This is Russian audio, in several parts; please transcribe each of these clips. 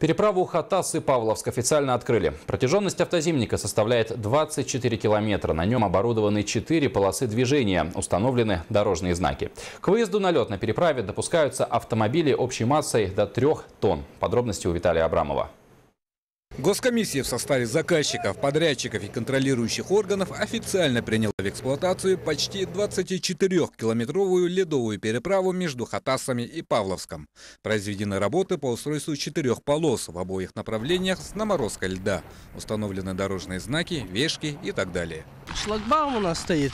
Переправу Хатас и Павловск официально открыли. Протяженность автозимника составляет 24 километра. На нем оборудованы 4 полосы движения, установлены дорожные знаки. К выезду на лед на переправе допускаются автомобили общей массой до 3 тонн. Подробности у Виталия Абрамова. Госкомиссия в составе заказчиков, подрядчиков и контролирующих органов официально приняла в эксплуатацию почти 24-километровую ледовую переправу между Хатасами и Павловском. Произведены работы по устройству четырех полос в обоих направлениях с наморозкой льда. Установлены дорожные знаки, вешки и так далее. Шлагбаум у нас стоит,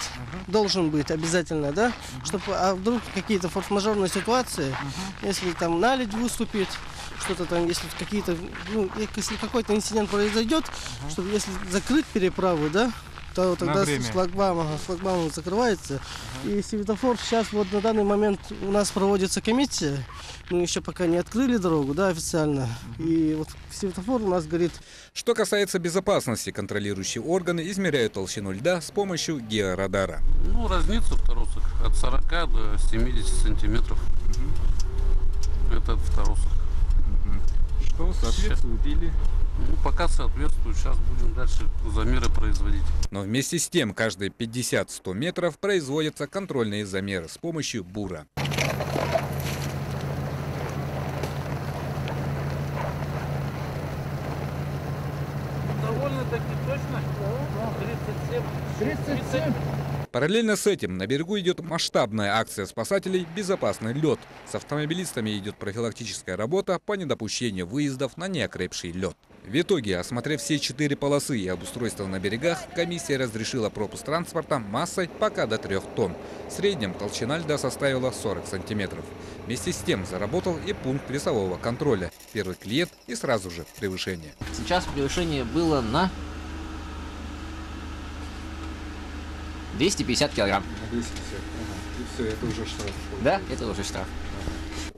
должен быть обязательно, да? Чтобы, а вдруг какие-то форс-мажорные ситуации, если там наледь выступит, что-то там, если какие-то, ну, если какой-то инцидент произойдет, чтобы если закрыть переправу, да, то тогда шлагбаум, ага, шлагбаум закрывается. И светофор сейчас вот на данный момент у нас проводится комиссия. Мы еще пока не открыли дорогу, да, официально. И вот светофор у нас горит. Что касается безопасности, контролирующие органы измеряют толщину льда с помощью георадара. Ну, разница второсок от 40 до 70 сантиметров. Это второсок. Что соответствует или... Ну, пока соответствует. Сейчас будем дальше замеры производить. Но вместе с тем, каждые 50-100 метров производятся контрольные замеры с помощью бура. Довольно-таки точно? 37. 37. Параллельно с этим на берегу идет масштабная акция спасателей «Безопасный лед». С автомобилистами идет профилактическая работа по недопущению выездов на неокрепший лед. В итоге, осмотрев все четыре полосы и обустройство на берегах, комиссия разрешила пропуск транспорта массой пока до 3 тонн. В среднем толщина льда составила 40 сантиметров. Вместе с тем заработал и пункт весового контроля. Первый клиент и сразу же превышение. Сейчас превышение было на 250 килограмм. 250. Ага. И все, это уже штраф. Да, это уже штраф.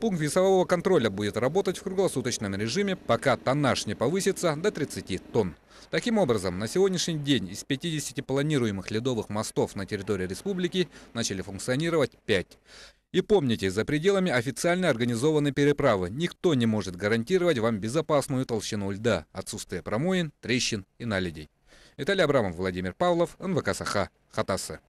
Пункт весового контроля будет работать в круглосуточном режиме, пока тоннаж не повысится до 30 тонн. Таким образом, на сегодняшний день из 50 планируемых ледовых мостов на территории республики начали функционировать 5. И помните, за пределами официально организованной переправы никто не может гарантировать вам безопасную толщину льда, отсутствие промоин, трещин и наледей. Виталий Абрамов, Владимир Павлов, НВК Саха, Хатаса.